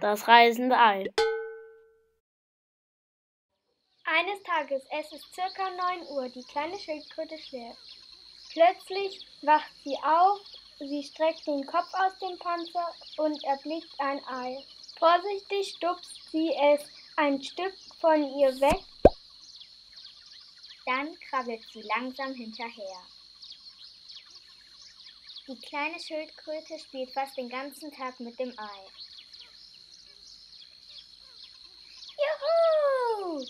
Das reisende Ei. Eines Tages, es ist circa 9 Uhr, die kleine Schildkröte schläft. Plötzlich wacht sie auf, sie streckt den Kopf aus dem Panzer und erblickt ein Ei. Vorsichtig stupst sie es ein Stück von ihr weg. Dann krabbelt sie langsam hinterher. Die kleine Schildkröte spielt fast den ganzen Tag mit dem Ei. Juhu!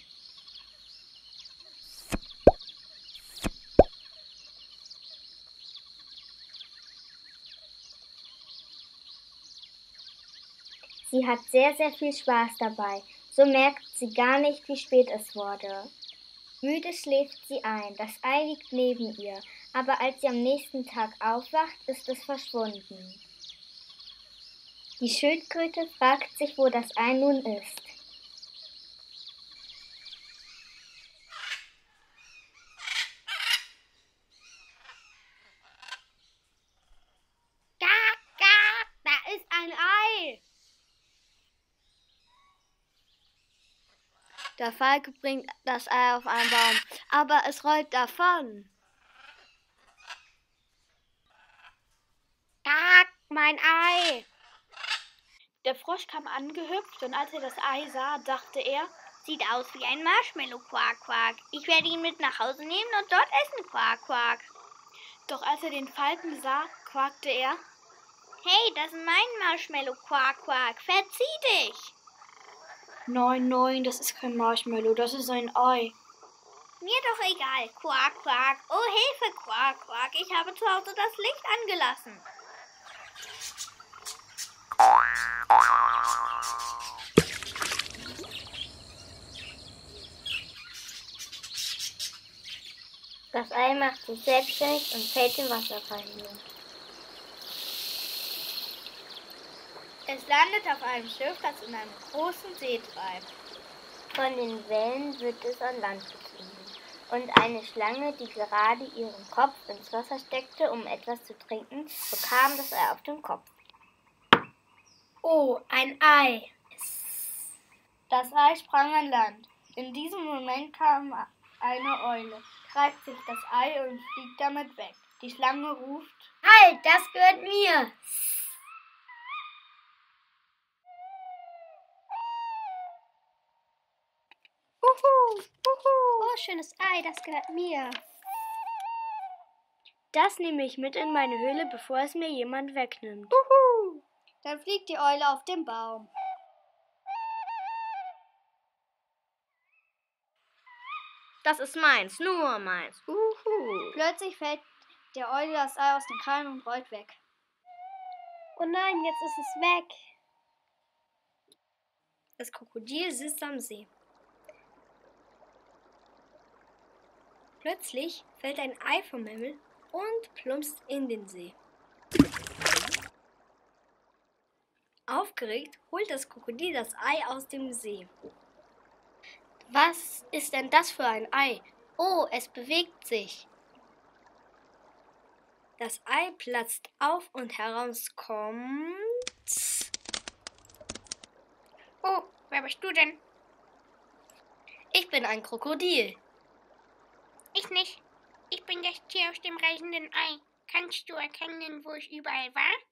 Sie hat sehr, sehr viel Spaß dabei. So merkt sie gar nicht, wie spät es wurde. Müde schläft sie ein, das Ei liegt neben ihr, aber als sie am nächsten Tag aufwacht, ist es verschwunden. Die Schildkröte fragt sich, wo das Ei nun ist. Der Falke bringt das Ei auf einen Baum, aber es rollt davon. Mein Ei! Der Frosch kam angehüpft und als er das Ei sah, dachte er, sieht aus wie ein Marshmallow, Quack, Quack. Ich werde ihn mit nach Hause nehmen und dort essen, Quack, Quack. Doch als er den Falken sah, quakte er, Hey, das ist mein Marshmallow, Quack, Quack. Verzieh dich! Nein, nein, das ist kein Marshmallow, das ist ein Ei. Mir doch egal. Quack, quack. Oh, Hilfe, quack, quack. Ich habe zu Hause das Licht angelassen. Das Ei macht sich selbstständig und fällt im Wasserfall hinunter. Es landet auf einem Schiff, das in einem großen See treibt. Von den Wellen wird es an Land getrieben. Und eine Schlange, die gerade ihren Kopf ins Wasser steckte, um etwas zu trinken, bekam das Ei auf den Kopf. Oh, ein Ei. Das Ei sprang an Land. In diesem Moment kam eine Eule, greift sich das Ei und fliegt damit weg. Die Schlange ruft: Halt, das gehört mir! Uhu, uhu. Oh, schönes Ei, das gehört mir. Das nehme ich mit in meine Höhle, bevor es mir jemand wegnimmt. Uhu. Dann fliegt die Eule auf den Baum. Das ist meins, nur meins. Uhu. Plötzlich fällt der Eule das Ei aus den Krallen und rollt weg. Oh nein, jetzt ist es weg. Das Krokodil sitzt am See. Plötzlich fällt ein Ei vom Himmel und plumpst in den See. Aufgeregt holt das Krokodil das Ei aus dem See. Was ist denn das für ein Ei? Oh, es bewegt sich. Das Ei platzt auf und heraus kommt. Oh, wer bist du denn? Ich bin ein Krokodil. Ich nicht. Ich bin das Tier aus dem reisenden Ei. Kannst du erkennen, wo ich überall war?